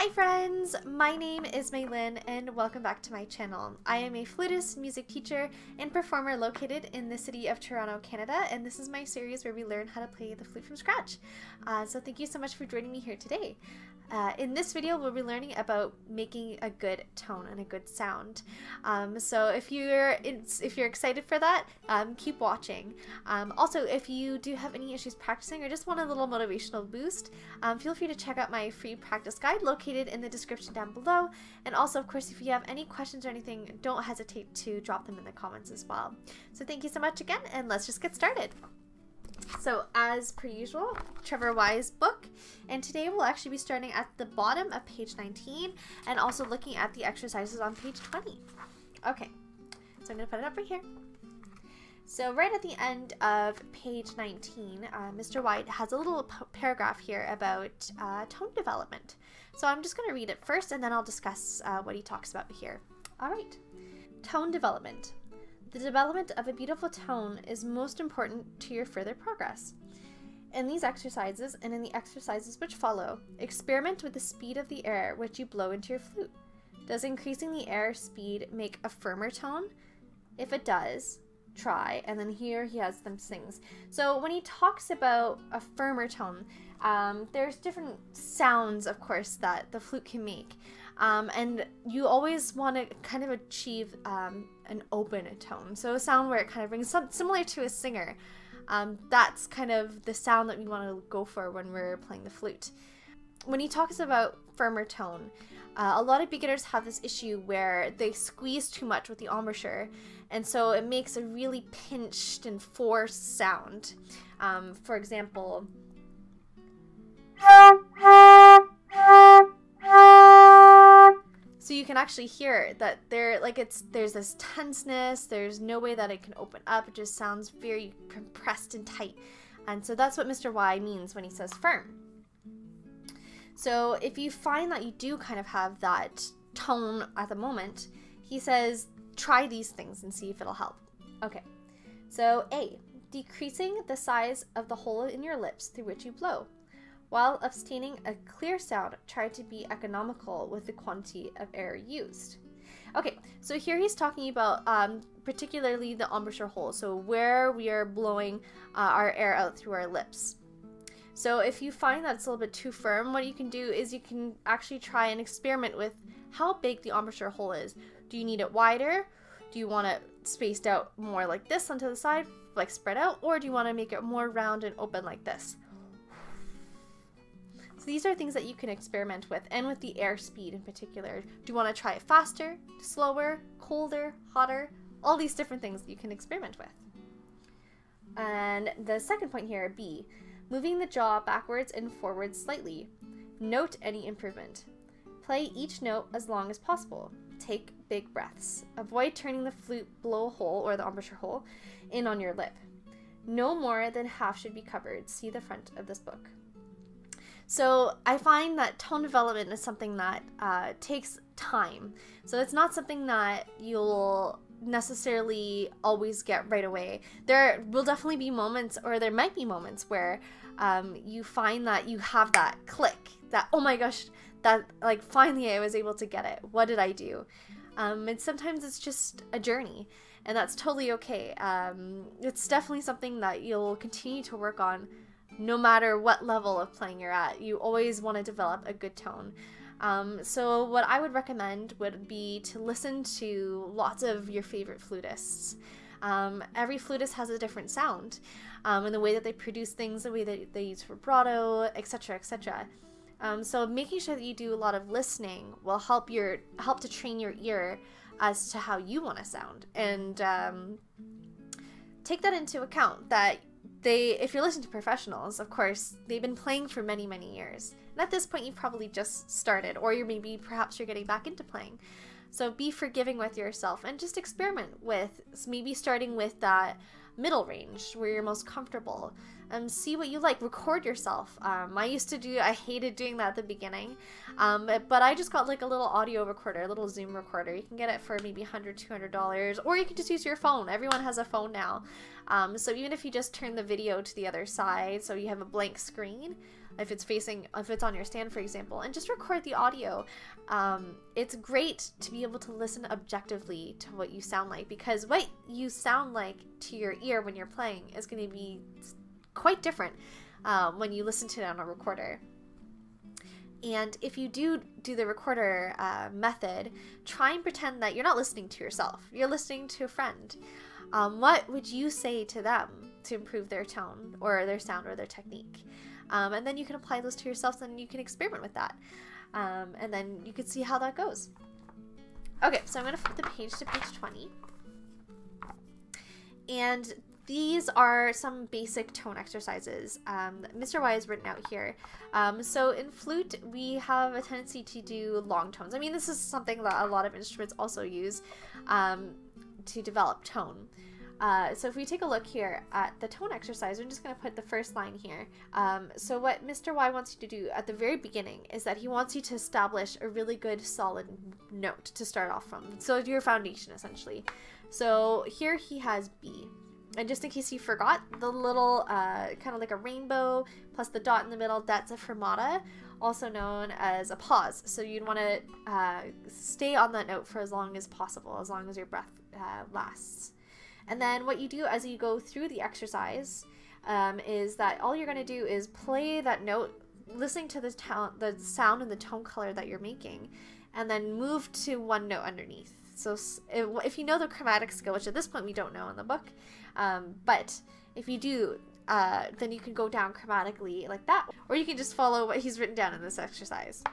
Hi friends, my name is Mailynn and welcome back to my channel. I am a flutist, music teacher, and performer located in the city of Toronto, Canada, and this is my series where we learn how to play the flute from scratch. Uh, so thank you so much for joining me here today. Uh, in this video, we'll be learning about making a good tone and a good sound. Um, so if you're if you're excited for that, um, keep watching. Um, also, if you do have any issues practicing or just want a little motivational boost, um, feel free to check out my free practice guide located in the description down below. And also, of course, if you have any questions or anything, don't hesitate to drop them in the comments as well. So thank you so much again, and let's just get started. So as per usual, Trevor Wye's book, and today we'll actually be starting at the bottom of page 19 and also looking at the exercises on page 20. Okay, so I'm going to put it up right here. So right at the end of page 19, uh, Mr. Wye has a little paragraph here about uh, tone development. So I'm just going to read it first and then I'll discuss uh, what he talks about here. All right, tone development. The development of a beautiful tone is most important to your further progress. In these exercises and in the exercises which follow, experiment with the speed of the air which you blow into your flute. Does increasing the air speed make a firmer tone? If it does, try. And then here he has them sings. So when he talks about a firmer tone, um, there's different sounds, of course, that the flute can make. Um, and you always want to kind of achieve um, an open tone. So a sound where it kind of rings, similar to a singer. Um, that's kind of the sound that we want to go for when we're playing the flute. When he talks about firmer tone, uh, a lot of beginners have this issue where they squeeze too much with the embouchure, and so it makes a really pinched and forced sound. Um, for example, can actually hear that there like it's there's this tenseness there's no way that it can open up it just sounds very compressed and tight. And so that's what mr Wye means when he says firm. So if you find that you do kind of have that tone at the moment he says try these things and see if it'll help. Okay. So a decreasing the size of the hole in your lips through which you blow while abstaining a clear sound, try to be economical with the quantity of air used. Okay, so here he's talking about um, particularly the embouchure hole, so where we are blowing uh, our air out through our lips. So if you find that it's a little bit too firm, what you can do is you can actually try and experiment with how big the embouchure hole is. Do you need it wider? Do you want it spaced out more like this onto the side, like spread out? Or do you want to make it more round and open like this? These are things that you can experiment with and with the air speed in particular. Do you want to try it faster, slower, colder, hotter? All these different things you can experiment with. And the second point here, B, moving the jaw backwards and forwards slightly. Note any improvement. Play each note as long as possible. Take big breaths. Avoid turning the flute blow hole or the embouchure hole in on your lip. No more than half should be covered. See the front of this book. So I find that tone development is something that uh, takes time. So it's not something that you'll necessarily always get right away. There will definitely be moments, or there might be moments where um, you find that you have that click, that oh my gosh, that like finally I was able to get it. What did I do? Um, and sometimes it's just a journey, and that's totally okay. Um, it's definitely something that you'll continue to work on no matter what level of playing you're at. You always want to develop a good tone. Um, so, what I would recommend would be to listen to lots of your favorite flutists. Um, every flutist has a different sound, um, and the way that they produce things, the way that they use vibrato, etc., etc. Um, so, making sure that you do a lot of listening will help your help to train your ear as to how you want to sound, and um, take that into account. That they if you're listening to professionals of course they've been playing for many many years. And at this point you've probably just started or you're maybe perhaps you're getting back into playing. So be forgiving with yourself and just experiment with maybe starting with that middle range where you're most comfortable and see what you like. Record yourself. Um, I used to do, I hated doing that at the beginning, um, but I just got like a little audio recorder, a little Zoom recorder. You can get it for maybe $100, $200, or you can just use your phone. Everyone has a phone now. Um, so even if you just turn the video to the other side, so you have a blank screen, if it's facing, if it's on your stand, for example, and just record the audio. Um, it's great to be able to listen objectively to what you sound like because what you sound like to your ear when you're playing is going to be quite different um, when you listen to it on a recorder. And if you do do the recorder uh, method, try and pretend that you're not listening to yourself. You're listening to a friend. Um, what would you say to them to improve their tone or their sound or their technique? Um, and then you can apply those to yourself and you can experiment with that. Um, and then you can see how that goes. Okay, so I'm going to flip the page to page 20. And these are some basic tone exercises. Um, Mr. Wye has written out here. Um, so in flute, we have a tendency to do long tones. I mean, this is something that a lot of instruments also use um, to develop tone. Uh, so if we take a look here at the tone exercise, I'm just going to put the first line here. Um, so what Mr. Wye wants you to do at the very beginning is that he wants you to establish a really good solid note to start off from. So your foundation essentially. So here he has B. And just in case you forgot, the little uh, kind of like a rainbow plus the dot in the middle, that's a fermata, also known as a pause. So you'd want to uh, stay on that note for as long as possible, as long as your breath uh, lasts. And then what you do as you go through the exercise um, is that all you're going to do is play that note, listening to the, the sound and the tone color that you're making, and then move to one note underneath. So if you know the chromatic scale, which at this point we don't know in the book, um, but if you do, uh, then you can go down chromatically like that, or you can just follow what he's written down in this exercise.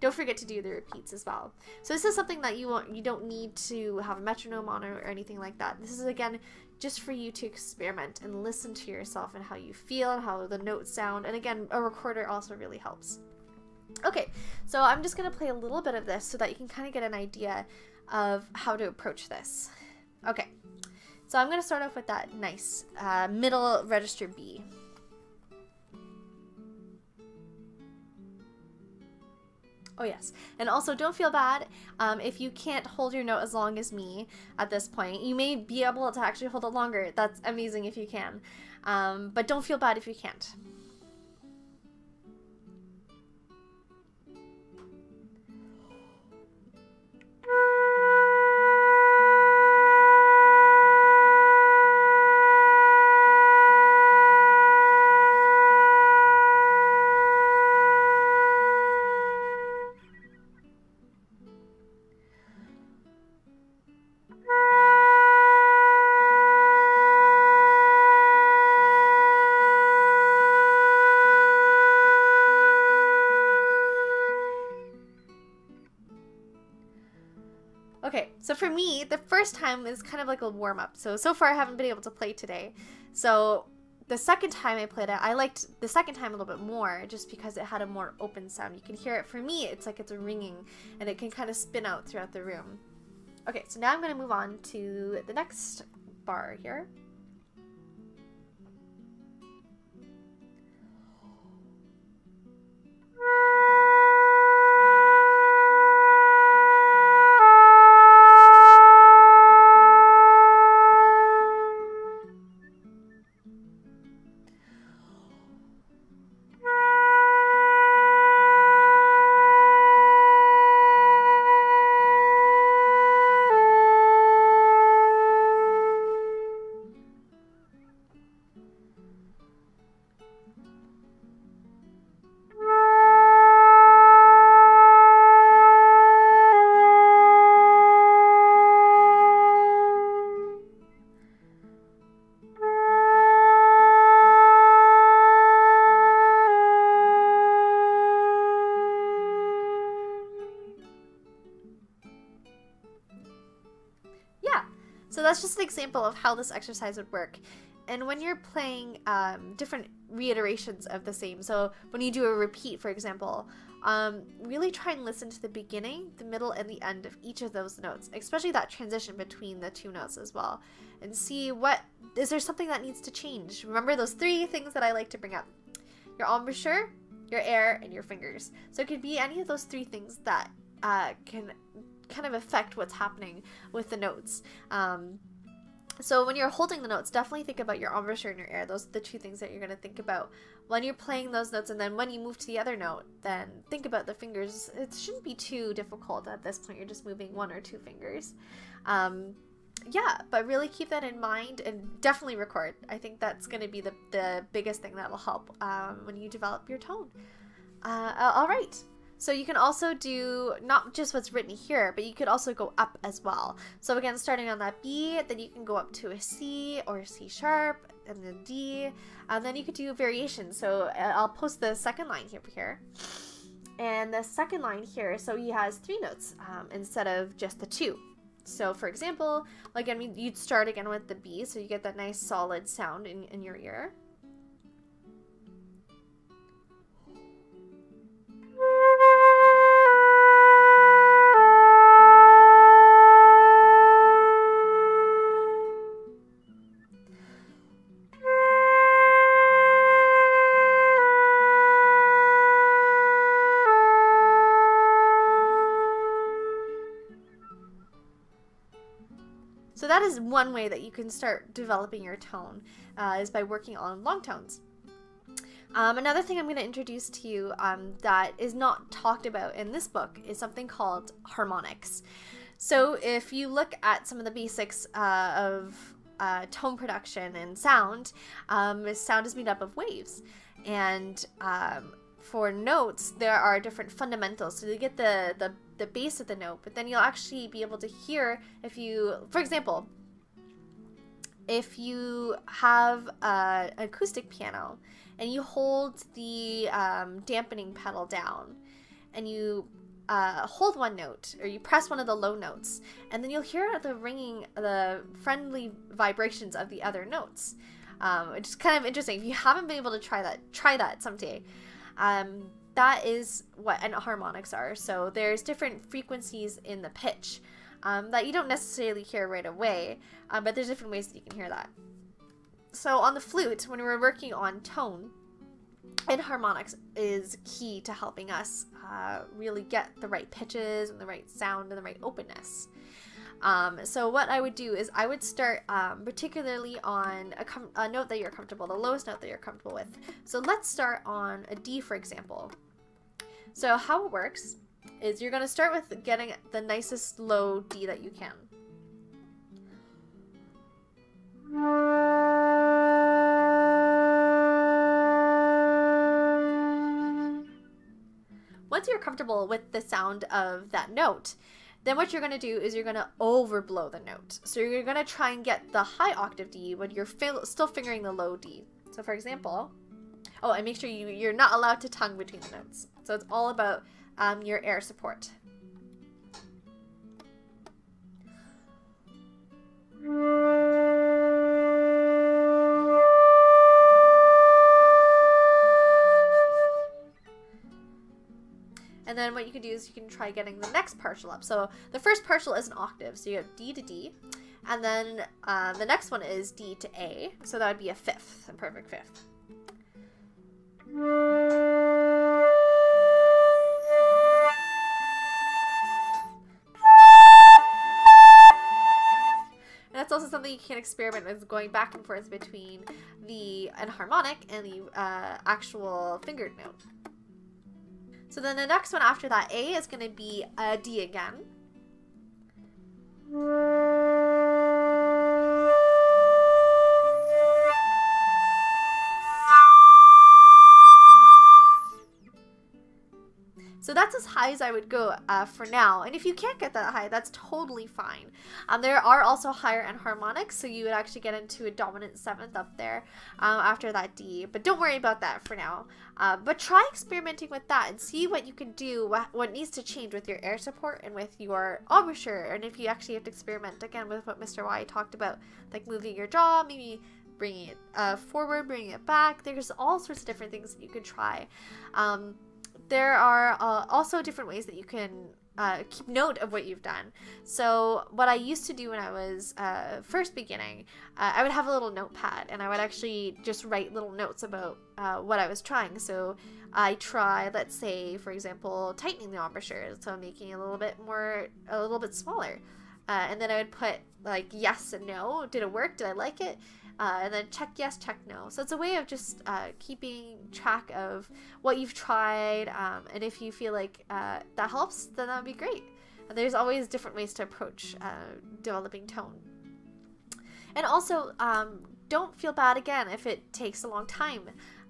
Don't forget to do the repeats as well. So this is something that you want, you don't need to have a metronome on or, or anything like that. This is again just for you to experiment and listen to yourself and how you feel and how the notes sound. And again, a recorder also really helps. Okay, so I'm just going to play a little bit of this so that you can kind of get an idea of how to approach this. Okay, so I'm going to start off with that nice uh, middle register B. Oh yes, and also don't feel bad um, if you can't hold your note as long as me at this point. You may be able to actually hold it longer. That's amazing if you can, um, but don't feel bad if you can't. So for me, the first time is kind of like a warm up. So so far I haven't been able to play today. So the second time I played it, I liked the second time a little bit more just because it had a more open sound. You can hear it. For me, it's like it's ringing and it can kind of spin out throughout the room. Okay, so now I'm going to move on to the next bar here. Example of how this exercise would work. And when you're playing um, different reiterations of the same, so when you do a repeat, for example, um, really try and listen to the beginning, the middle, and the end of each of those notes, especially that transition between the two notes as well, and see what is there something that needs to change. Remember those three things that I like to bring up your embouchure, your air, and your fingers. So it could be any of those three things that uh, can kind of affect what's happening with the notes. Um, so when you're holding the notes, definitely think about your embouchure and your air. Those are the two things that you're going to think about when you're playing those notes. And then when you move to the other note, then think about the fingers. It shouldn't be too difficult at this point. You're just moving one or two fingers. Um, yeah, but really keep that in mind and definitely record. I think that's going to be the, the biggest thing that will help um, when you develop your tone. Uh, all right. So you can also do not just what's written here, but you could also go up as well. So again, starting on that B, then you can go up to a C or C sharp and then D, and then you could do variations. So uh, I'll post the second line here. here. And the second line here, so he has three notes um, instead of just the two. So for example, again, you'd start again with the B, so you get that nice solid sound in, in your ear. That is one way that you can start developing your tone uh, is by working on long tones. Um, another thing I'm going to introduce to you um, that is not talked about in this book is something called harmonics. So if you look at some of the basics uh, of uh, tone production and sound, um, sound is made up of waves. And um, for notes, there are different fundamentals. So you get the, the, the base of the note, but then you'll actually be able to hear if you, for example, if you have an acoustic piano and you hold the um, dampening pedal down and you uh, hold one note or you press one of the low notes and then you'll hear the ringing, the friendly vibrations of the other notes. Um, it's kind of interesting. If you haven't been able to try that, try that someday. Um, that is what and harmonics are. So there's different frequencies in the pitch um, that you don't necessarily hear right away, um, but there's different ways that you can hear that. So on the flute, when we're working on tone, and harmonics is key to helping us uh, really get the right pitches and the right sound and the right openness. Um, so what I would do is I would start um, particularly on a, a, note that you're comfortable, the lowest note that you're comfortable with. So let's start on a D, for example. So how it works is you're going to start with getting the nicest low D that you can. Once you're comfortable with the sound of that note, then what you're going to do is you're going to overblow the note. So you're going to try and get the high octave D when you're still fingering the low D. So for example, oh, and make sure you, you're not allowed to tongue between the notes. So it's all about um, your air support. Then what you can do is you can try getting the next partial up. So the first partial is an octave. So you have D to D. And then uh, the next one is D to A. So that would be a fifth, a perfect fifth. And that's also something you can experiment with going back and forth between the enharmonic and the uh, actual fingered note. So then the next one after that A is going to be a D again. That's as high as I would go uh, for now. And if you can't get that high, that's totally fine. Um, there are also higher end harmonics, so you would actually get into a dominant seventh up there um, after that D. But don't worry about that for now. Uh, but try experimenting with that and see what you can do, what, what needs to change with your air support and with your embouchure. And if you actually have to experiment, again, with what Mr. Wye talked about, like moving your jaw, maybe bringing it uh, forward, bringing it back. There's all sorts of different things that you could try. Um, there are uh, also different ways that you can uh, keep note of what you've done. So, what I used to do when I was uh, first beginning, uh, I would have a little notepad and I would actually just write little notes about uh, what I was trying. So, I try, let's say, for example, tightening the embouchure, so making it a little bit more, a little bit smaller. Uh, and then I would put like yes and no. Did it work? Did I like it? Uh, and then check yes, check no. So it's a way of just uh, keeping track of what you've tried, um, and if you feel like uh, that helps, then that would be great. And there's always different ways to approach uh, developing tone. And also, um, don't feel bad again if it takes a long time.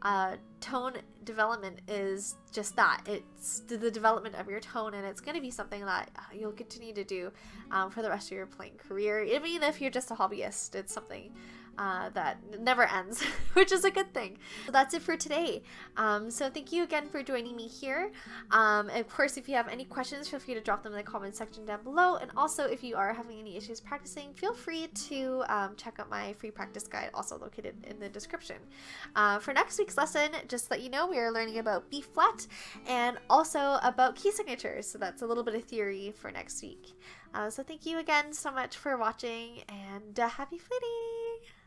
Uh, tone development is just that. It's the development of your tone and it's going to be something that you'll continue to do um, for the rest of your playing career. Even if you're just a hobbyist it's something uh, that never ends, which is a good thing. So that's it for today. Um, so thank you again for joining me here. Um, of course, if you have any questions, feel free to drop them in the comment section down below. And also, if you are having any issues practicing, feel free to um, check out my free practice guide, also located in the description. Uh, for next week's lesson, just let you know, we are learning about B flat and also about key signatures. So that's a little bit of theory for next week. Uh, so thank you again so much for watching and uh, happy fluting!